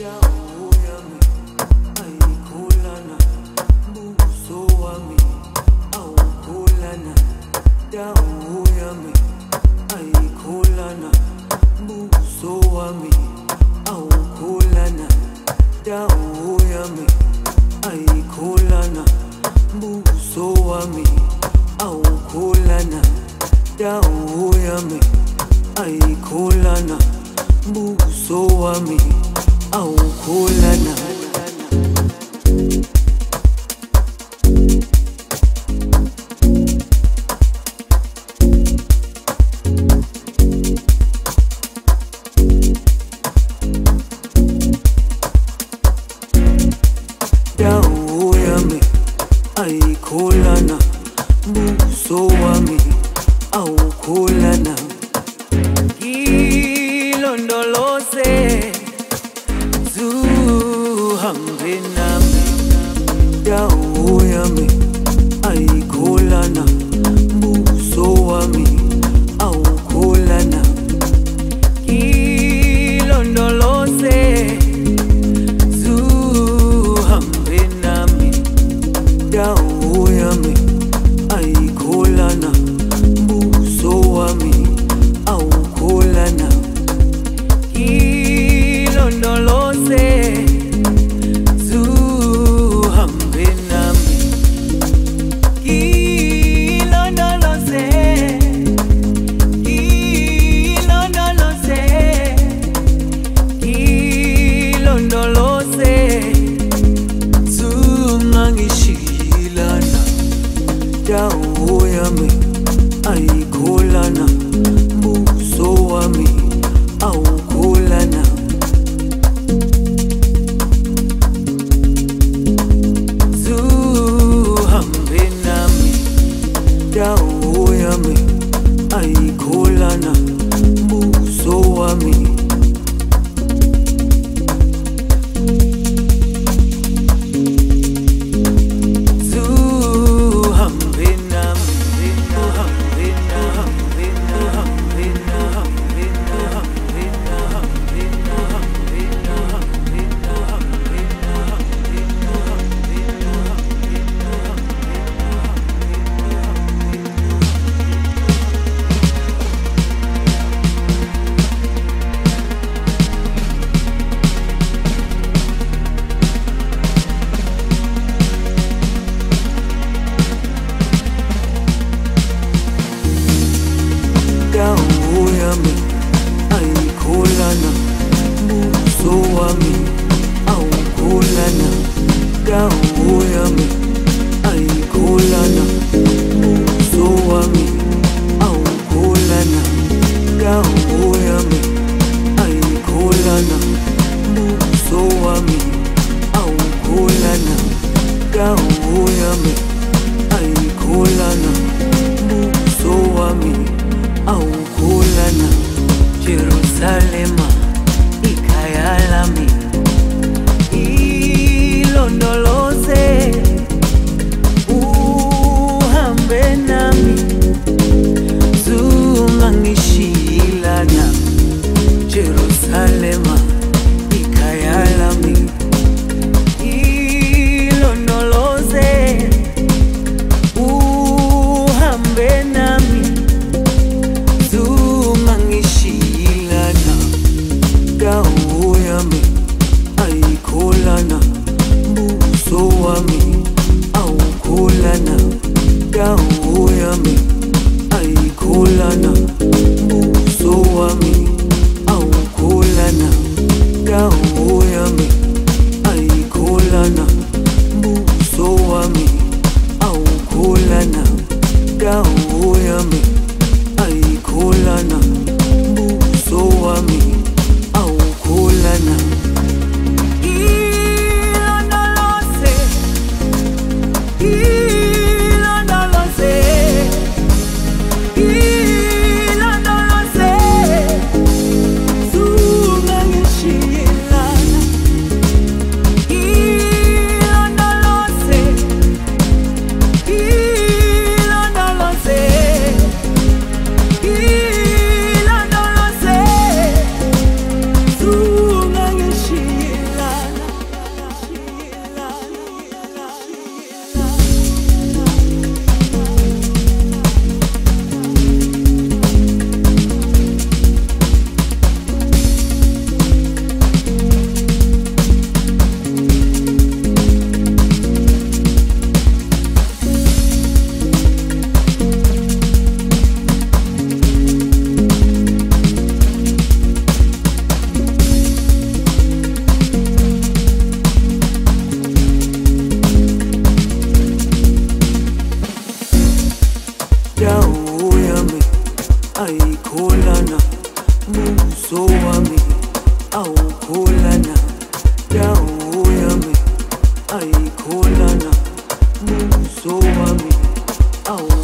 dawo yami ayikholana buso wami awukholana dawo yami ayikholana buso wami awukholana dawo yami ayikholana buso wami أو كلنا Dawo yami ayikholana buso me. Ilondoloze zungangishilana dawo yami ayikholana mbuso wami awukholana. Zuhambe nami dawo yami ayikholana mbuso wami kulana buso wami aukulana damu yami aikulana indawo yami ayikholana buso wami awukholana indawo yami ayikholana buso wami awukholana